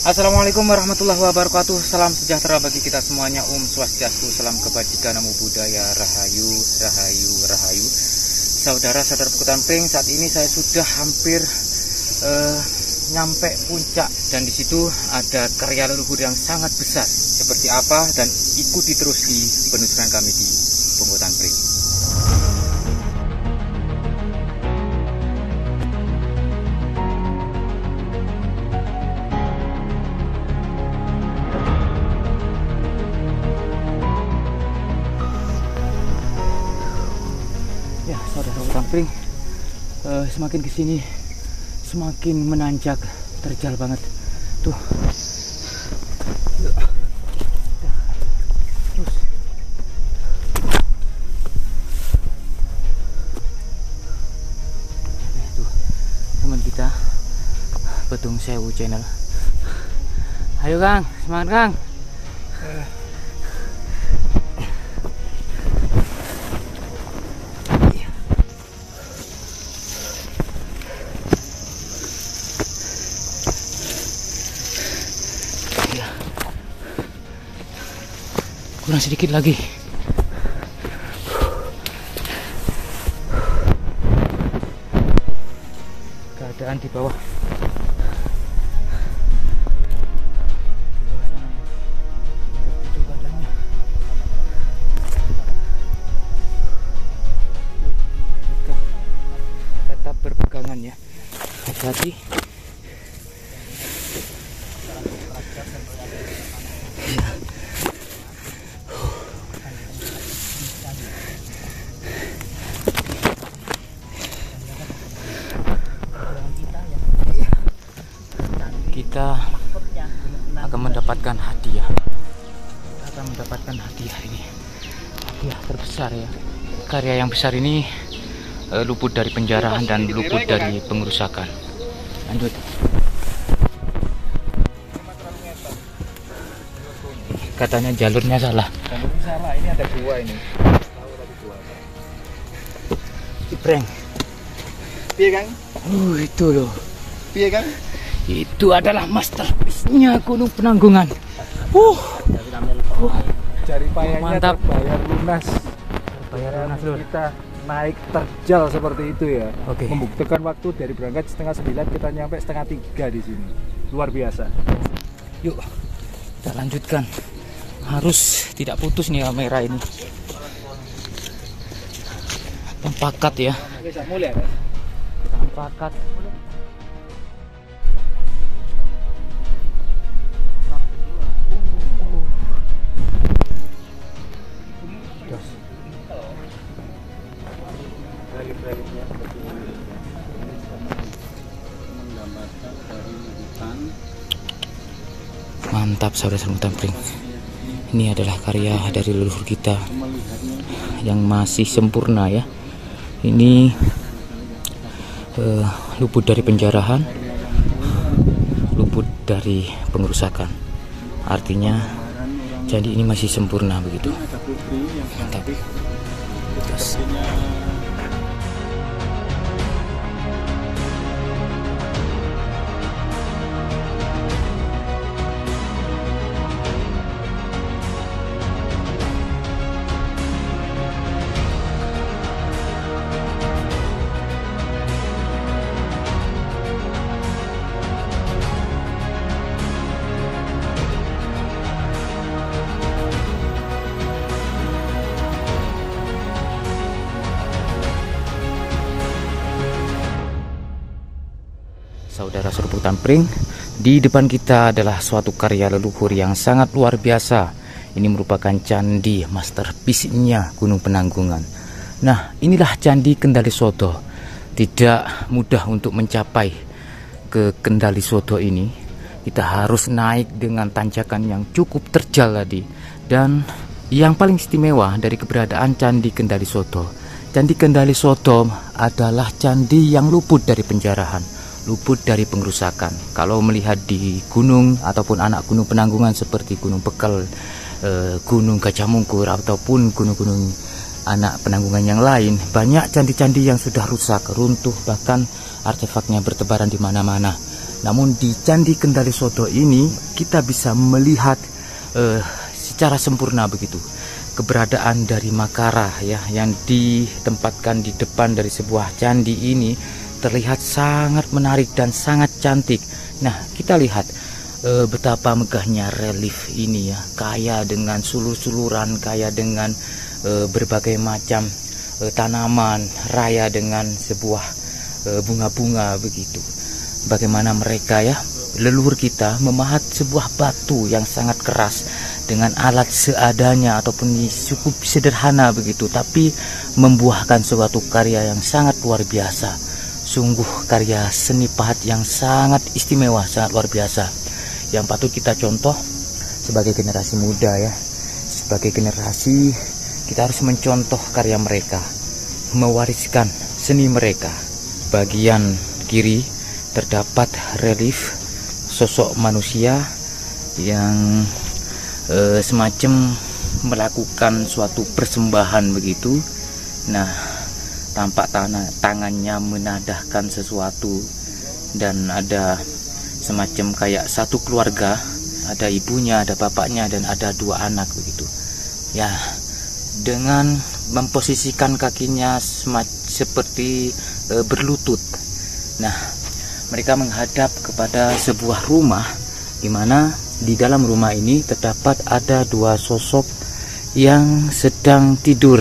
Assalamualaikum warahmatullahi wabarakatuh. Salam sejahtera bagi kita semuanya. Om Swastiastu, salam kebajikan, namo budaya, rahayu, rahayu, rahayu. Saudara-saudara Pukutan Pring, saat ini saya sudah hampir uh, nyampe puncak. Dan di situ ada karya leluhur yang sangat besar. Seperti apa dan ikuti terus di penelusuran kami di Pukutan Pring semakin ke sini semakin menanjak. Terjal banget. Tuh. Terus. Teman kita Betung Sewu channel. Ayo Kang. Semangat Kang kurang sedikit lagi. Keadaan di bawah hadiah ini hadiah terbesar ya karya yang besar ini uh, luput dari penjarahan dan luput dari pengerusakan lanjut katanya jalurnya salah jalurnya salah ini ada dua ini Ibreng Piye Kang? Uh itu loh. Piye Kang? Itu adalah masterpiece-nya Gunung Penanggungan. Uh. uh. Jari payahnya Mantap. terbayar lunas. Bayar lunas lur. Kita naik terjal seperti itu ya. Oke. Membuktikan waktu dari berangkat setengah sembilan kita nyampe setengah tiga di sini. Luar biasa. Yuk kita lanjutkan. Harus tidak putus nih kamera ini. Tempakat ya. Tempakat. Mantap saudara-saudara tampling. Ini adalah karya dari leluhur kita yang masih sempurna ya. Ini uh, luput dari penjarahan, luput dari pengerusakan. Artinya jadi ini masih sempurna begitu. Mantap. Terus. Saudara serbutan pring di depan kita adalah suatu karya leluhur yang sangat luar biasa. Ini merupakan candi masterpiece-nya Gunung Penanggungan. Nah inilah candi Kendali Soto. Tidak mudah untuk mencapai ke Kendali Soto ini. Kita harus naik dengan tanjakan yang cukup terjal tadi. Dan yang paling istimewa dari keberadaan Candi Kendali Soto. Candi Kendali Soto adalah candi yang luput dari penjarahan luput dari pengerusakan. Kalau melihat di gunung ataupun anak gunung penanggungan seperti Gunung Bekal, eh, Gunung Gajah Mungkur ataupun gunung-gunung anak penanggungan yang lain, banyak candi-candi yang sudah rusak, runtuh, bahkan artefaknya bertebaran di mana-mana. Namun di Candi Kendali Soto ini kita bisa melihat uh, secara sempurna begitu keberadaan dari Makara ya yang ditempatkan di depan dari sebuah candi ini terlihat sangat menarik dan sangat cantik. Nah, kita lihat e, betapa megahnya relief ini ya, kaya dengan sulur-suluran, kaya dengan e, berbagai macam e, tanaman, raya dengan sebuah bunga-bunga begitu. Bagaimana mereka ya leluhur kita memahat sebuah batu yang sangat keras dengan alat seadanya ataupun cukup sederhana begitu tapi membuahkan suatu karya yang sangat luar biasa sungguh karya seni pahat yang sangat istimewa sangat luar biasa yang patut kita contoh sebagai generasi muda ya sebagai generasi kita harus mencontoh karya mereka mewariskan seni mereka bagian kiri terdapat relief sosok manusia yang e, semacam melakukan suatu persembahan begitu. Nah, tampak tanah, tangannya menadahkan sesuatu dan ada semacam kayak satu keluarga, ada ibunya, ada bapaknya dan ada dua anak begitu. Ya, dengan memposisikan kakinya seperti e, berlutut. Nah, mereka menghadap kepada sebuah rumah di mana di dalam rumah ini terdapat ada dua sosok yang sedang tidur.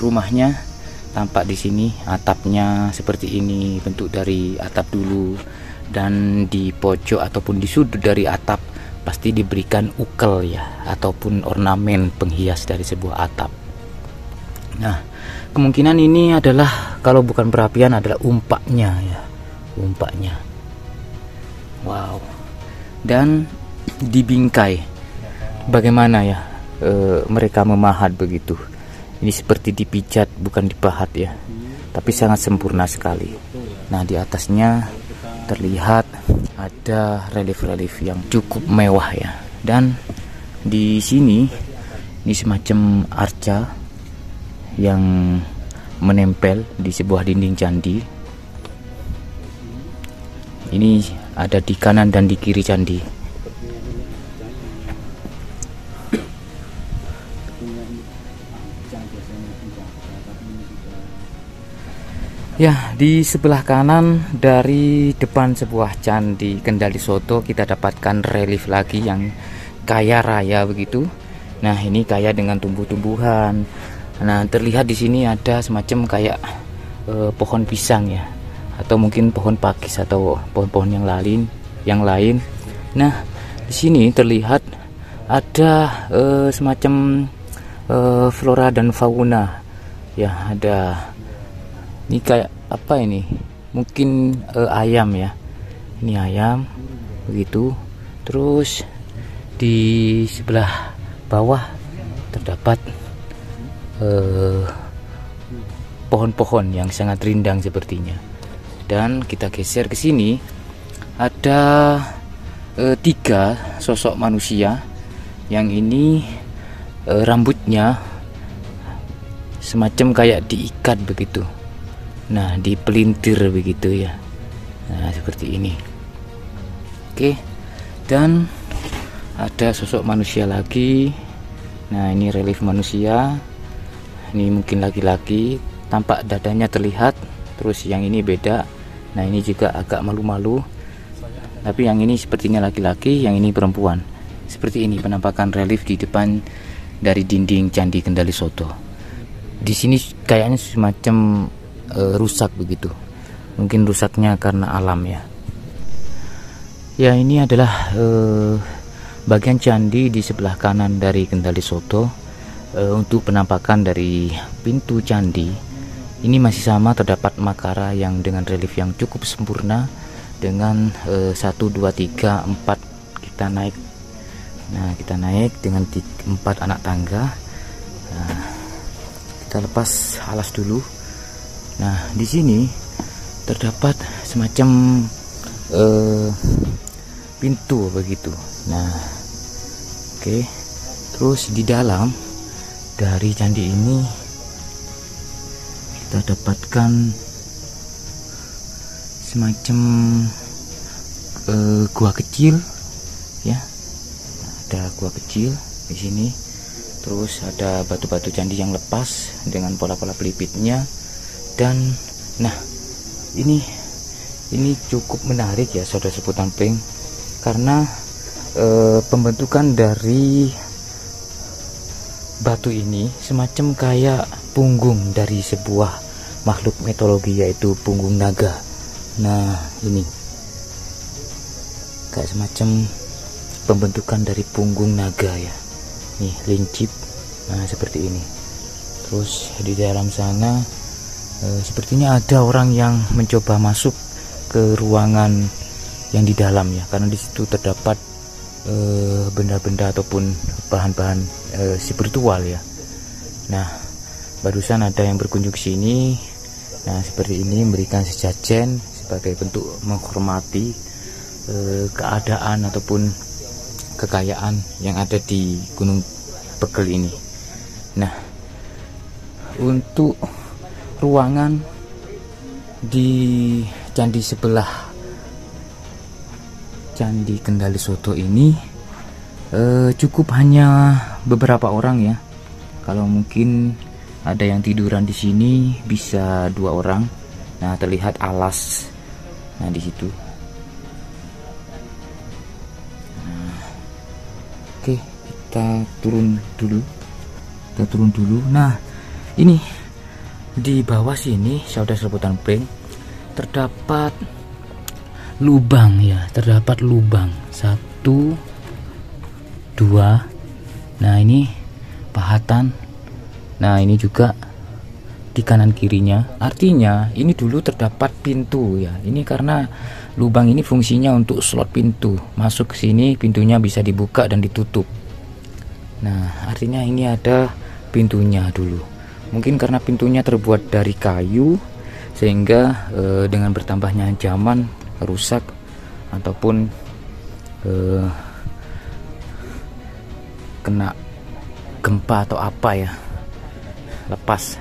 Rumahnya tampak di sini atapnya seperti ini bentuk dari atap dulu dan di pojok ataupun di sudut dari atap pasti diberikan ukel ya ataupun ornamen penghias dari sebuah atap. Nah, kemungkinan ini adalah kalau bukan perapian adalah umpaknya ya umpaknya. Wow. Dan dibingkai. Bagaimana ya e, mereka memahat begitu ini seperti dipijat bukan dipahat ya. Tapi sangat sempurna sekali. Nah di atasnya terlihat ada relief-relief yang cukup mewah ya. Dan di sini ini semacam arca yang menempel di sebuah dinding candi. Ini ada di kanan dan di kiri candi Ya, di sebelah kanan dari depan sebuah candi Kendali Soto kita dapatkan relief lagi yang kaya raya begitu. Nah, ini kaya dengan tumbuh-tumbuhan. Nah, terlihat di sini ada semacam kayak eh, pohon pisang ya atau mungkin pohon pakis atau pohon-pohon yang lain yang lain nah di sini terlihat ada uh, semacam uh, flora dan fauna. Ya ada ini kayak apa ini? Mungkin uh, ayam ya. Ini ayam begitu. Terus di sebelah bawah terdapat pohon-pohon uh, yang sangat rindang sepertinya. Dan kita geser ke sini ada tiga sosok manusia. Yang ini e, rambutnya semacam kayak diikat begitu. Nah dipelintir begitu ya. Nah seperti ini. Oke dan ada sosok manusia lagi. Nah ini relief manusia. Ini mungkin laki-laki. Tampak dadanya terlihat terus yang ini beda. Nah ini juga agak malu-malu. Tapi yang ini sepertinya laki-laki yang ini perempuan. Seperti ini penampakan relief di depan dari dinding candi Kendali Soto. Di sini kayaknya semacam e, rusak begitu. Mungkin rusaknya karena alam ya. Ya ini adalah e, bagian candi di sebelah kanan dari Kendali Soto. E, untuk penampakan dari pintu candi ini masih sama terdapat makara yang dengan relief yang cukup sempurna. Dengan e, 1 2 3 4 kita naik. Nah, kita naik dengan 4 anak tangga. Nah, kita lepas alas dulu. Nah, di sini terdapat semacam e, pintu begitu. Nah, oke. Okay. Terus di dalam dari candi ini kita dapatkan semacam uh, gua kecil ada gua kecil di sini. Terus ada batu-batu candi yang lepas dengan pola-pola pelipitnya. Dan nah ini ini cukup menarik ya saudara seputan pink. Karena e, pembentukan dari batu ini semacam kayak punggung dari sebuah makhluk mitologi yaitu punggung naga. Nah ini. Kayak semacam pembentukan dari punggung naga ya. Nih lincip. Nah seperti ini. Terus di dalam sana e, sepertinya ada orang yang mencoba masuk ke ruangan yang di dalam ya. Karena di situ terdapat eh, benda-benda ataupun bahan-bahan e, spiritual ya. Nah barusan ada yang berkunjung sini. Nah seperti ini memberikan sejajen sebagai bentuk menghormati e, keadaan ataupun kekayaan yang ada di Gunung Pegel ini. Nah, untuk ruangan di candi sebelah Candi Kendali Soto ini eh, cukup hanya beberapa orang ya. Kalau mungkin ada yang tiduran di sini bisa dua orang. Nah, terlihat alas. Nah, di situ kita turun dulu. Kita turun dulu. Nah, ini di bawah sini saudara sebutan prank terdapat lubang ya, terdapat lubang satu, dua. Nah ini pahatan. Nah ini juga di kanan kirinya. Artinya ini dulu terdapat pintu ya. Ini karena lubang ini fungsinya untuk slot pintu masuk ke sini pintunya bisa dibuka dan ditutup nah artinya ini ada pintunya dulu. Mungkin karena pintunya terbuat dari kayu sehingga e, dengan bertambahnya zaman rusak ataupun e, kena gempa atau apa ya lepas.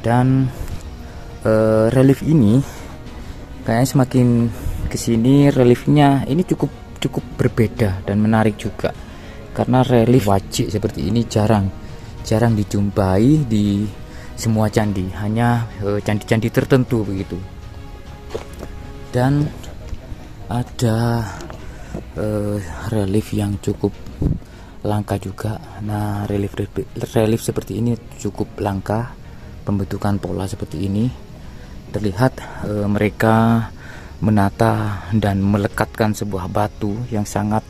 Dan e, relief ini kayaknya semakin ke sini reliefnya ini cukup cukup berbeda dan menarik juga karena relief wajib seperti ini jarang jarang dijumpai di semua candi hanya eh, candi-candi uh, tertentu begitu. Dan ada uh, relief yang cukup langka juga. Nah relief relief seperti ini cukup langka pembentukan pola seperti ini. Terlihat e, mereka menata dan melekatkan sebuah batu yang sangat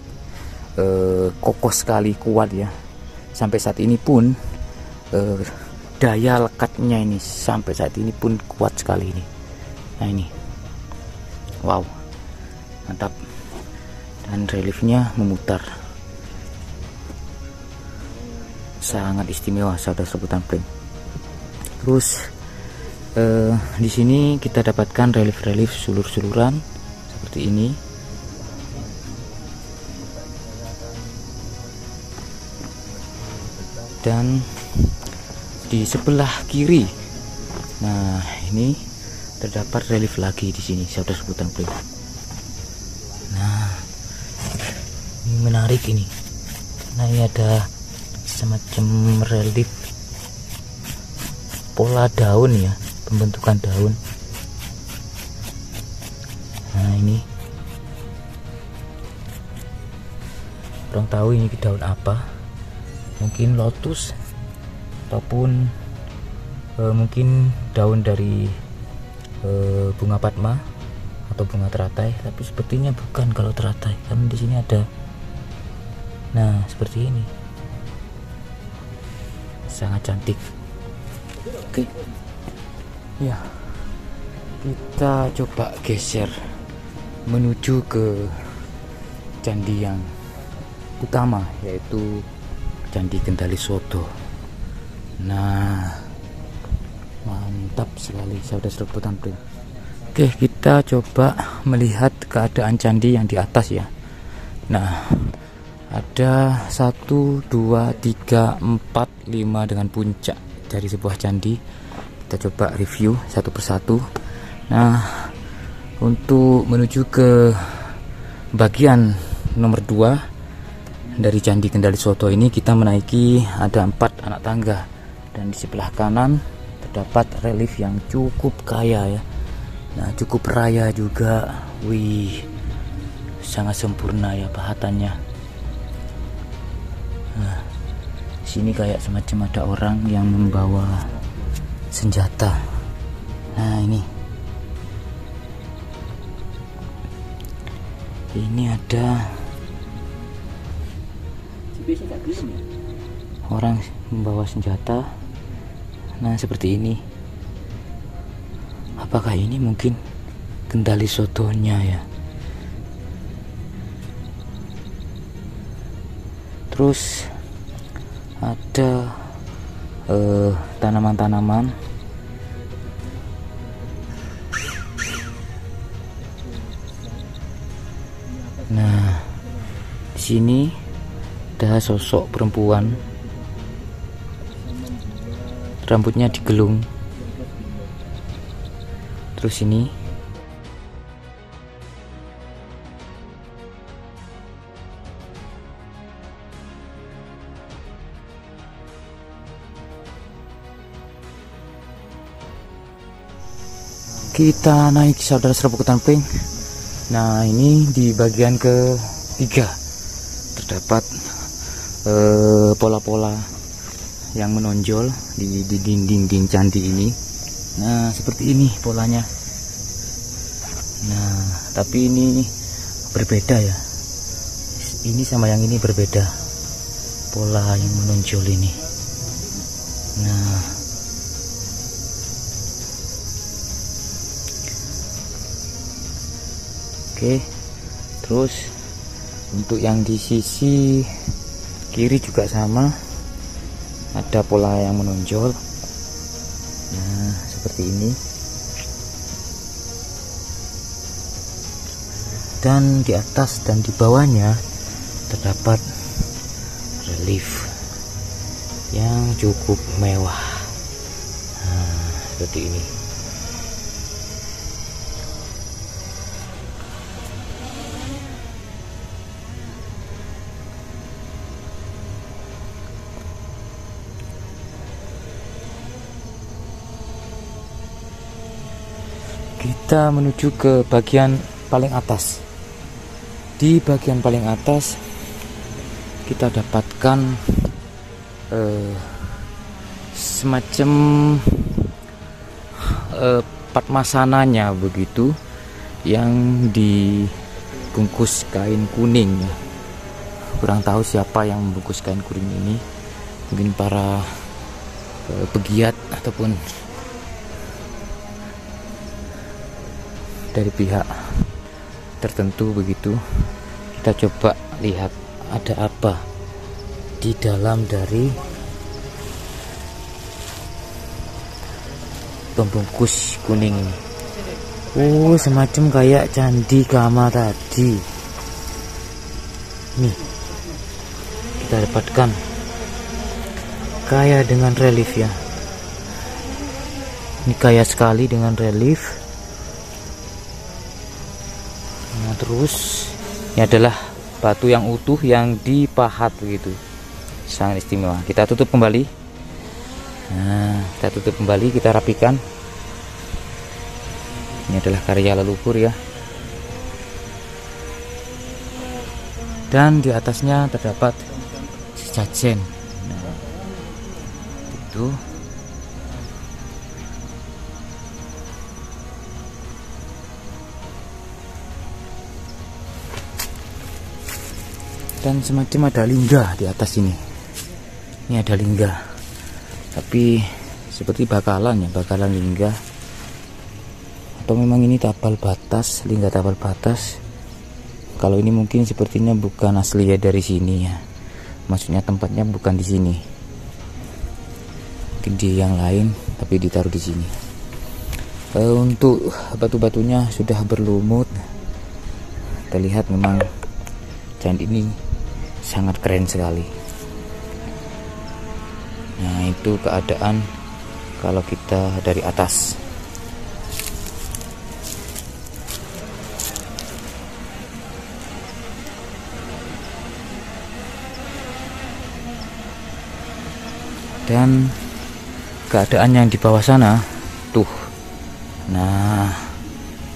e, kokoh sekali kuat ya. Sampai saat ini pun e, daya lekatnya ini sampai saat ini pun kuat sekali ini. Nah ini. Wow. Mantap. Dan reliefnya memutar. Sangat istimewa saudara sebutan plane terus uh, di sini kita dapatkan relief-relief sulur-suluran seperti ini dan di sebelah kiri. Nah ini terdapat relief lagi di sini saudara sebutan play nah ini menarik ini. Nah ini ada semacam relief pola daun ya pembentukan daun. Nah ini. Kurang tahu ini daun apa mungkin lotus ataupun e, mungkin daun dari e, bunga padma atau bunga teratai tapi sepertinya bukan kalau teratai karena di sini ada. Nah seperti ini. Sangat cantik. Oke. Ya kita coba geser menuju ke candi yang utama yaitu candi Kendali Soto nah mantap sekali. Saudara serebutan print oke kita coba melihat keadaan candi yang di atas ya. Nah ada satu dua tiga empat lima dengan puncak dari sebuah candi. Kita coba review satu persatu. Nah untuk menuju ke bagian nomor 2 dari Candi Kendali Soto ini kita menaiki ada empat anak tangga. Dan di sebelah kanan terdapat relief yang cukup kaya ya. Nah cukup raya juga. Wih sangat sempurna ya pahatannya nah sini kayak semacam ada orang yang membawa senjata. Nah ini. Ini ada orang membawa senjata nah seperti ini. Apakah ini mungkin kendali sotonya ya? Terus ada eh, tanaman-tanaman. Nah, di sini ada sosok perempuan. Rambutnya digelung. Terus ini kita naik saudara serbukutan pink Nah ini di bagian ketiga terdapat pola-pola uh, yang menonjol di, di dinding-dinding candi ini. Nah seperti ini polanya. Nah tapi ini berbeda ya. Ini sama yang ini berbeda. Pola yang menonjol ini. Nah Oke terus untuk yang di sisi kiri juga sama. Ada pola yang menonjol. Nah seperti ini. Dan di atas dan di bawahnya terdapat relief yang cukup mewah. Nah, seperti ini kita menuju ke bagian paling atas. Di bagian paling atas kita dapatkan uh, semacam uh, patmasananya begitu yang dibungkus kain kuning. Kurang tahu siapa yang membungkus kain kuning ini. Mungkin para uh, pegiat ataupun dari pihak tertentu begitu. Kita coba lihat ada apa di dalam dari pembungkus kuning ini. Oh semacam kayak candi kama tadi. Nih kita dapatkan. Kaya dengan relief ya. Ini kaya sekali dengan relief terus. Ini adalah batu yang utuh yang dipahat begitu. Sangat istimewa. Kita tutup kembali. Nah kita tutup kembali kita rapikan. Ini adalah karya leluhur ya. Dan di atasnya terdapat sesajen nah, itu dan semacam ada lingga di atas ini. Ini ada lingga. Tapi seperti bakalan ya bakalan lingga. Atau memang ini tabal batas lingga tabal batas. Kalau ini mungkin sepertinya bukan asli ya dari sini ya. Maksudnya tempatnya bukan di sini. Mungkin di yang lain tapi ditaruh di sini. E, untuk batu-batunya sudah berlumut. Terlihat memang candi ini sangat keren sekali. Nah itu keadaan kalau kita dari atas. Dan keadaan yang di bawah sana tuh. Nah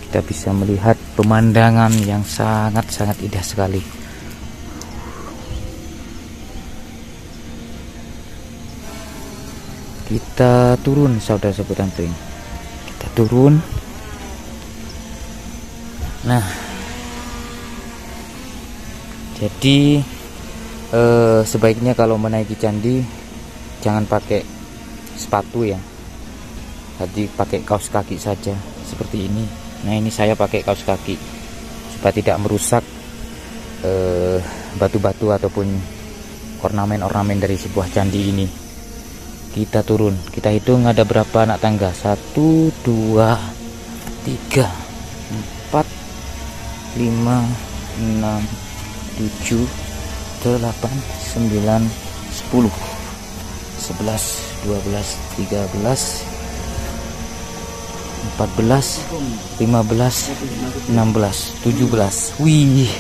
kita bisa melihat pemandangan yang sangat-sangat indah sekali. Kita turun saudara sebutan pring kita turun. Nah. Jadi eh, sebaiknya kalau menaiki candi jangan pakai sepatu ya. Jadi pakai kaos kaki saja seperti ini. Nah ini saya pakai kaos kaki supaya tidak merusak eh, batu-batu eh, ataupun ornamen-ornamen dari sebuah candi ini kita turun. Kita hitung ada berapa anak tangga. Satu dua tiga empat lima enam 7 8 9 10 11 12 13 14 15 16 17 wih.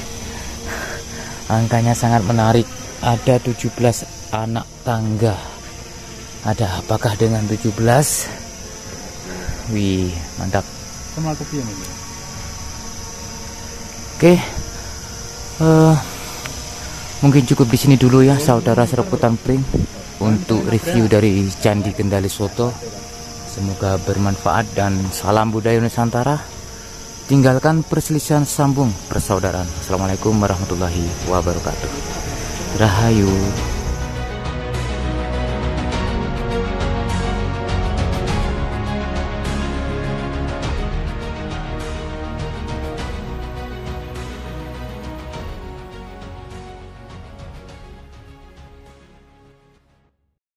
Angkanya sangat menarik. Ada 17 anak tangga ada apakah dengan 17 wih mantap. Oke uh, mungkin cukup di sini dulu ya saudara sereputan pring untuk review dari Candi Kendali Soto. Semoga bermanfaat dan salam budaya Nusantara. Tinggalkan perselisihan sambung persaudaraan. Assalamualaikum warahmatullahi wabarakatuh. Rahayu